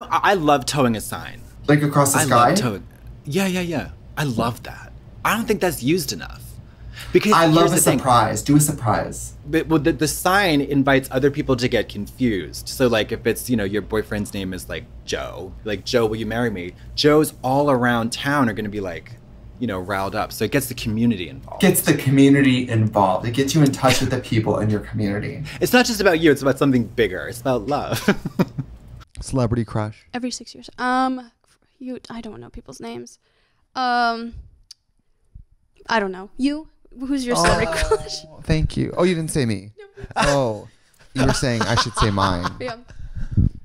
I, I love towing a sign. Like across the I sky? love towing. Yeah, yeah, yeah. I love that. I don't think that's used enough. Because I love a the thing. surprise. Do a surprise. But well, the, the sign invites other people to get confused. So, like, if it's, you know, your boyfriend's name is like Joe, like, Joe, will you marry me? Joes all around town are going to be like, you know, riled up. So it gets the community involved. Gets the community involved. It gets you in touch with the people in your community. It's not just about you, it's about something bigger. It's about love. Celebrity crush. Every six years. Um, you. I don't know people's names. Um, I don't know. You. Who's your celebrity crush? Thank you. Oh, you didn't say me. Oh, you were saying I should say mine. Yeah.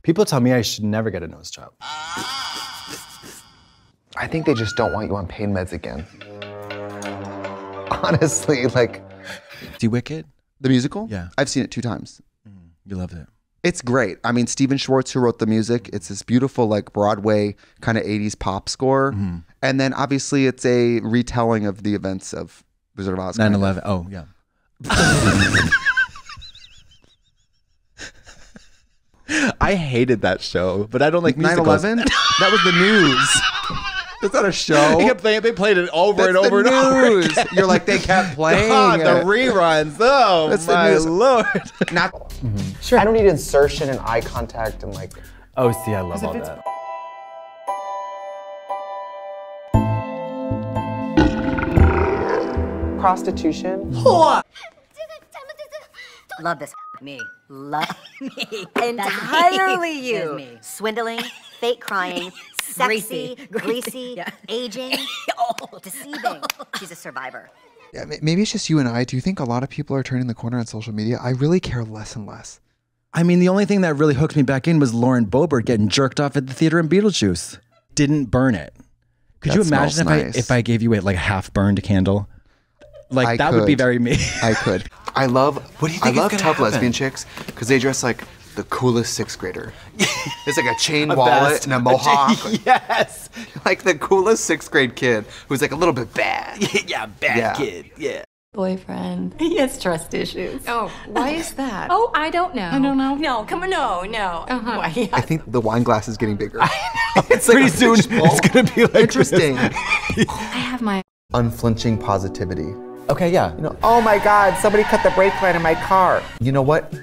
people tell me I should never get a nose job. I think they just don't want you on pain meds again. Honestly, like See Wicked? the musical. Yeah. I've seen it two times. You loved it. It's great. I mean, Stephen Schwartz, who wrote the music, it's this beautiful, like Broadway kind of 80s pop score. Mm-hmm. And then obviously it's a retelling of the events of Wizard of Oz. 9 kind of. 11. Oh, yeah. I hated that show, but I don't like 9 11? that was the news. That's not a show. They, kept playing, they played it over That's and over the and over again. You're like, they kept playing. God, the it. reruns. Oh, That's the my news. lord. Not, mm-hmm. sure. I don't need insertion and eye contact and like. Oh, see, I love all that. Prostitution. Love this me. Love me. Entirely you. Me. Swindling, fake crying, sexy, greasy, aging, oh. deceiving. She's a survivor. Yeah, maybe it's just you and I. Do you think a lot of people are turning the corner on social media? I really care less and less. I mean, the only thing that really hooked me back in was Lauren Boebert getting jerked off at the theater in Beetlejuice. Didn't burn it. Could That you imagine if smells I if I gave you a like half burned candle? Like I that would be very me. I could. I love. What do you think is love tough happen? lesbian chicks because they dress like the coolest sixth grader. it's like a chain A wallet vest. and a mohawk. yes. like the coolest sixth grade kid who's like a little bit bad. yeah, bad Yeah. kid. Yeah. boyfriend. He has trust issues. Oh, why is that? Oh, I don't know. I don't know. No, come on, no, no. Uh-huh. Why, yeah. I think the wine glass is getting bigger. it's Pretty soon fishbowl. it's gonna be like interesting. I have my Unflinching positivity. Okay, yeah. You know, oh my God, somebody cut the brake line in my car. You know what?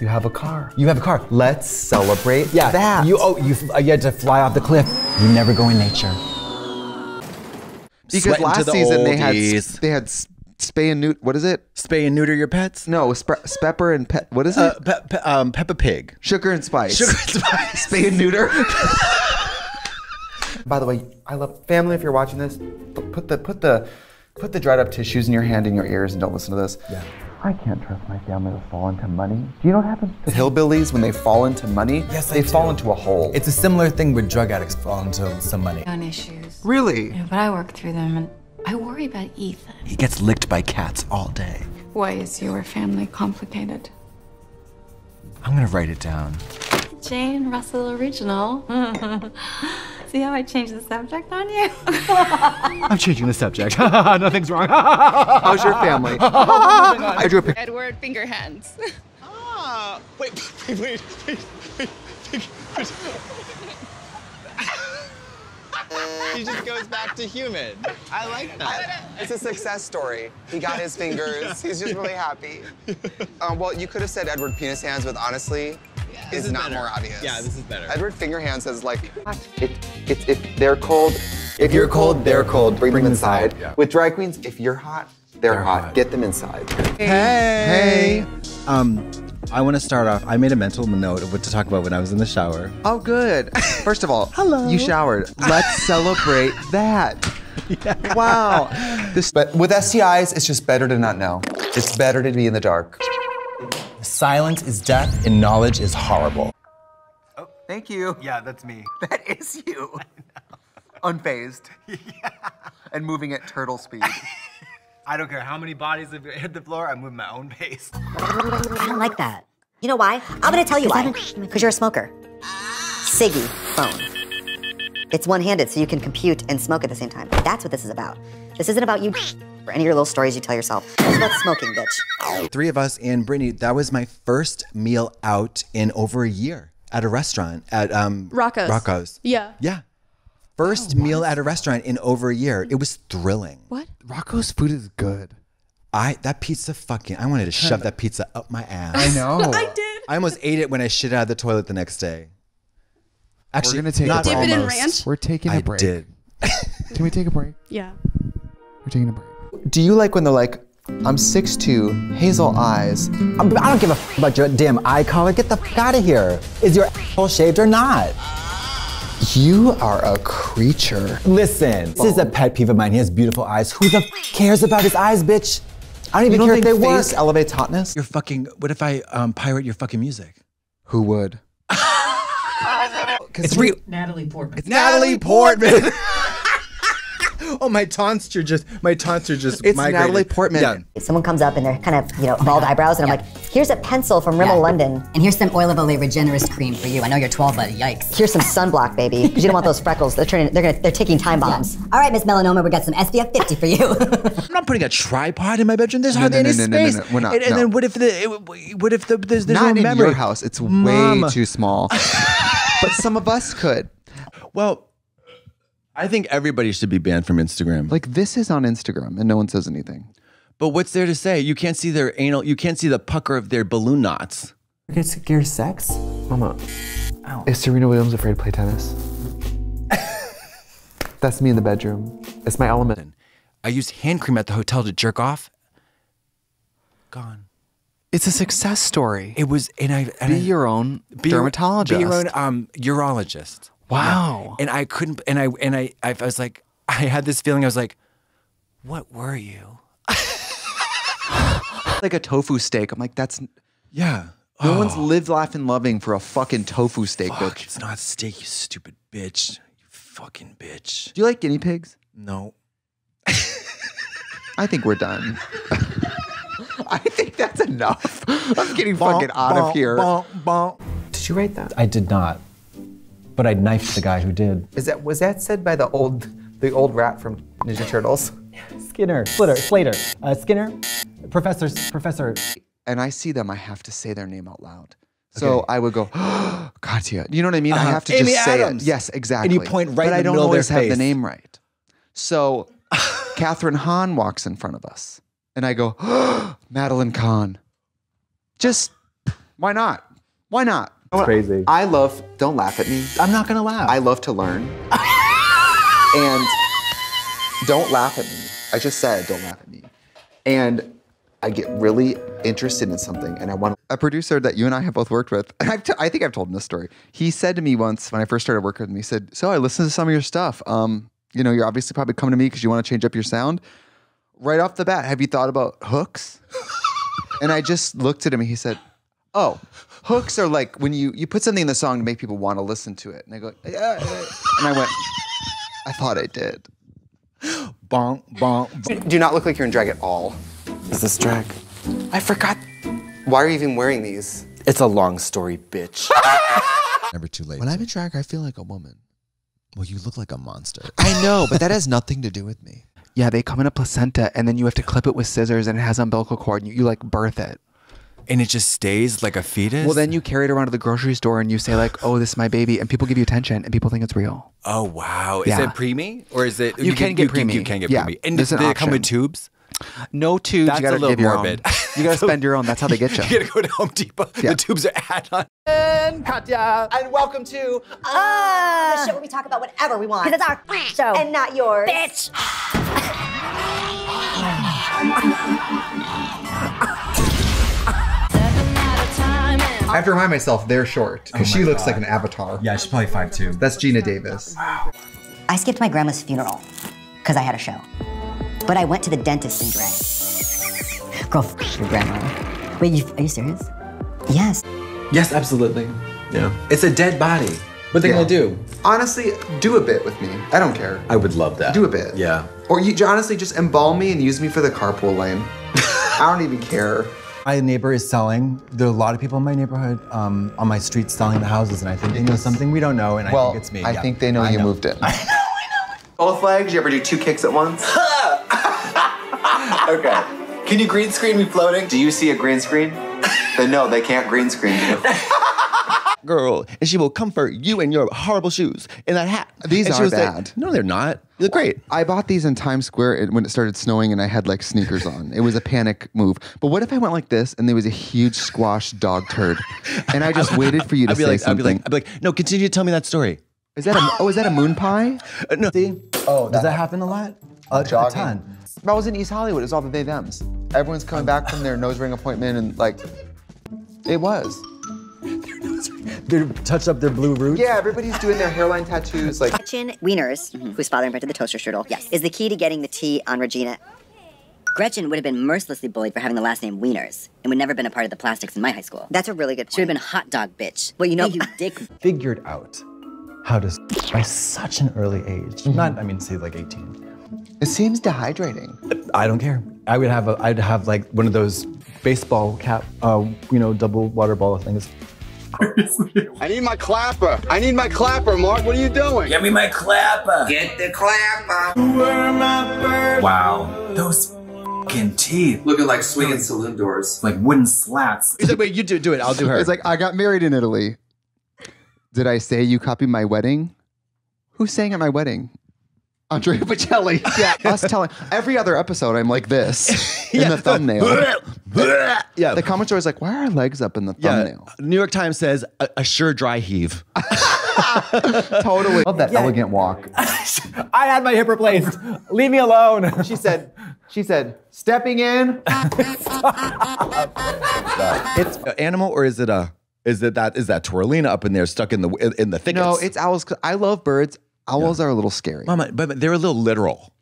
You have a car. You have a car. Let's celebrate Yeah. that. You oh you uh, you had to fly off the cliff. You never go in nature. because Sweating to last the season they had oldies. they had s- spay and neut. What is it? Spay and neuter your pets. No, spe- Spepper and Pet. What is it? Uh, pe- pe- um, Peppa Pig. Sugar and Spice. Sugar and Spice. Spay and neuter. By the way, I love family. If you're watching this, put the put the put the dried up tissues in your hand in your ears and don't listen to this. Yeah. I can't trust my family to fall into money. Do you know what happens to hillbillies when they fall into money? Yes, I they do. fall into a hole. It's a similar thing with drug addicts fall into some money. own issues. really. Yeah, but I work through them and I worry about Ethan. He gets licked by cats all day. Why is your family complicated? I'm gonna write it down. Jane Russell original. See how I changed the subject on you? I'm changing the subject. Nothing's wrong. How's your family? I drew a picture. Edward Fingerhands. Ah, wait, wait, wait, wait, wait, wait, wait. he just goes back to human. I like that. It's a success story. He got his fingers. He's just really happy. Um, well, you could have said Edward Penis Hands, but honestly, This it's is not better. more obvious. Yeah, this is better. Edward Finger says is like, It, it, if they're cold, if you're cold, they're cold. Bring, them inside. With drag queens, if you're hot, they're, hot. Get them inside. Hey. hey. Um, I want to start off. I made a mental note of what to talk about when I was in the shower. Oh, good. First of all, Hello. You showered. Let's celebrate that. Yeah. Wow. This, but with STIs, it's just better to not know. It's better to be in the dark. Silence is death, and knowledge is horrible. Oh, thank you. Yeah, that's me. That is you. Unfazed. And moving at turtle speed. I don't care how many bodies have hit the floor. I'm moving my own pace. I don't like that. You know why? I'm gonna tell you why. Because you're a smoker. Siggy phone. It's one-handed, so you can compute and smoke at the same time. That's what this is about. This isn't about you or any of your little stories you tell yourself. It's about smoking, bitch. Three of us and Brittany. That was my first meal out in over a year at a restaurant at um Rocco's. Rocco's. Yeah. Yeah. First meal at a restaurant in over a year. It was thrilling. What? Rocco's food is good. I that pizza fucking I wanted to shove that pizza up my ass. I know. I did. I almost ate it when I shit out of the toilet the next day. Actually, We're gonna take a not break. Dip it in ranch? We're taking a I break. I did. Can we take a break? Yeah. We're taking a break. Do you like when they're like, I'm 6'2", hazel eyes. I'm, I don't give a f- about your damn eye color. Get the f- out of here. Is your asshole shaved or not? You are a creature. Listen, this is a pet peeve of mine. He has beautiful eyes. Who the f- cares about his eyes, bitch? I don't even don't care if think they work. face elevates hotness? You're fucking. What if I um, pirate your fucking music? Who would? It's real. Natalie Portman. It's Natalie Portman. oh, my taunts are just my taunts are just. It's migrated. Natalie Portman. Yeah. Someone comes up and they're kind of, you know, bald eyebrows, and I'm like, here's a pencil from Rimmel London. And here's some oil of Olay Regenerist cream for you. I know you're 12, but yikes. Here's some sunblock, baby. Because you don't want those freckles. They're turning. They're gonna. They're taking time bombs. All right, Miss Melanoma, we got some SPF 50 for you. I'm not putting a tripod in my bedroom. There's No, hardly no, any no, no, no, space. no, we're not, And, and no. then what if the it, what if the there's, there's Not no in memory? your house. It's way too small. but some of us could. Well, I think everybody should be banned from Instagram. Like this is on Instagram and no one says anything. But what's there to say? You can't see their anal. You can't see the pucker of their balloon knots. You're scared sex? Mama, is Serena Williams afraid to play tennis? That's me in the bedroom. It's my element. I used hand cream at the hotel to jerk off. Gone. It's a success story. It was, and I and Be I- your own be your- dermatologist. Be your own um, urologist. Wow. Yeah. And I couldn't. And I and I I was like, I had this feeling. I was like, what were you? like a tofu steak. I'm like, that's Yeah. no one's Oh. lived, laughing, loving for a fucking tofu steak, Fuck, bitch. it's not steak, you stupid bitch. You fucking bitch. Do you like guinea pigs? No. I think we're done. I think that's enough. I'm getting fucking out of here. Did you write that? I did not. But I'd knifed the guy who did. Is that was that said by the old the old rat from Ninja Turtles? Skinner, Slitter, Slater, uh, Skinner, Professor, Professor. And I see them, I have to say their name out loud. So Okay. I would go, Katya. You know what I mean? I Uh-huh. have to Amy just say Adams. it. Yes, exactly. And you point right but in I don't middle always have the name right. So Kathryn Hahn walks in front of us. And I go, Madeline Kahn. Just, why not? Why not? Crazy. I love, don't laugh at me. I'm not gonna laugh. I love to learn. and don't laugh at me. I just said, don't laugh at me. And I get really interested in something and I want a producer that you and I have both worked with. And I've t- I think I've told him this story. He said to me once when I first started working with him, he said, So I listened to some of your stuff. Um, you know, you're obviously probably coming to me because you want to change up your sound. Right off the bat, have you thought about hooks? and I just looked at him and he said, Oh, hooks are like when you you put something in the song to make people want to listen to it. And they go, yeah. yeah." And I went, I thought I did. Bonk, bonk. Do not look like you're in drag at all. Is this drag? I forgot. Why are you even wearing these? It's a long story, bitch. Never too late. When I'm in drag, I feel like a woman. well, you look like a monster. I know, but that has nothing to do with me. Yeah, they come in a placenta and then you have to clip it with scissors and it has umbilical cord and you, you like birth it. And it just stays like a fetus. Well, then you carry it around to the grocery store and you say like, "Oh, this is my baby," and people give you attention and people think it's real. Oh wow! Is Yeah. it preemie or is it? You can get preemie. You can get Yeah, preemie. And there's do they come with tubes? No tubes. That's you gotta a little give your morbid. own. You gotta spend your own. That's how they get you. You gotta go to Home Depot. Yeah. The tubes are add-on. And Katya, and welcome to Ah, the show where we talk about whatever we want. Because it's our show. And not yours. Bitch. I have to remind myself they're short oh because she looks like an avatar. Yeah, she's probably five two. That's Geena Davis. I skipped my grandma's funeral because I had a show. But I went to the dentist in drag. Girl, f- your grandma. Wait, you, are you serious? Yes. Yes, absolutely. Yeah. It's a dead body. What are they Yeah. gonna do? Honestly, do a bit with me. I don't care. I would love that. Do a bit. Yeah. Or you honestly just embalm me and use me for the carpool lane. I don't even care. My neighbor is selling. There are a lot of people in my neighborhood, um, on my street, selling the houses, and I think they know something we don't know, and I well, think it's me. I Yeah. think they know I you moved in. Both legs? You ever do two kicks at once? okay. Can you green screen me floating? Do you see a green screen? then no, they can't green screen you. Girl, and she will comfort you in your horrible shoes in that hat. These And she are was like, bad. no, they're not. You look great. I bought these in Times Square and- when it started snowing and I had like sneakers on. It was a panic move. But what if I went like this and there was a huge squash dog turd and I just waited for you to I'd be say like, I'd be something? like, I'd be like, no, continue to tell me that story. Is that a, oh, is that a moon pie? Uh, no. See? Oh, does that happen a lot? A, a Jogging. ton. I was in East Hollywood. It was all the they thems. Everyone's coming back from their nose ring appointment and like, it was. They touch up their blue roots. Yeah, everybody's doing their hairline tattoos. Like, Gretchen Wieners, whose father invented the toaster strudel, yes, is the key to getting the tea on Regina. Gretchen would have been mercilessly bullied for having the last name Wieners and would never been a part of the plastics in my high school. That's a really good. She would have been hot dog bitch. Well, you know, you dick. Figured out how to s- by such an early age. Not, I mean, say like 18. it seems dehydrating. I don't care. I would have a, I'd have like one of those baseball cap, uh, you know, double water ball things. I need my clapper. I need my clapper, Mark. What are you doing? Give me my clapper. Get the clapper. Wow, those fucking teeth. Looking like swinging saloon doors. Like wooden slats. He's like, wait, you do, do it. I'll do her. It's like, I got married in Italy. Did I say you copied my wedding? Who sang at my wedding? Andrea Bocelli. Yeah, us telling every other episode I'm like this in the thumbnail. yeah. The comments are always like, why are our legs up in the yeah. thumbnail? New York Times says a, a sure dry heave. totally. Love that elegant walk. I had my hip replaced. Leave me alone. She said, she said, stepping in. it's an animal or is it a is it that is that Torlina up in there stuck in the in the thickets? No, it's owls. 'cause I love birds. Owls are a little scary. Mama, but, they're a little literal.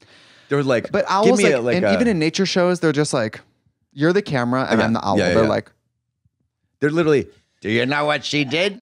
They're like, But give owls, me like, a, like and a- even in nature shows, they're just like, you're the camera and. I'm the owl. They're like, they're literally. Do you know what she did?